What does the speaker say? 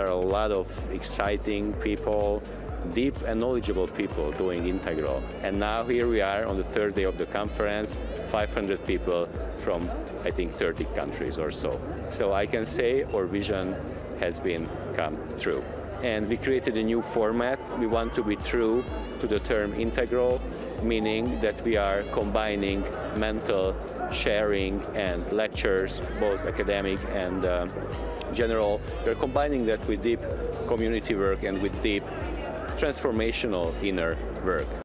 There are a lot of exciting people, deep and knowledgeable people doing Integral. And now here we are on the third day of the conference, 500 people from, I think, 30 countries or so. So I can say our vision has been come true. And we created a new format. We want to be true to the term integral, meaning that we are combining mental sharing and lectures, both academic and um, general. We're combining that with deep community work and with deep transformational inner work.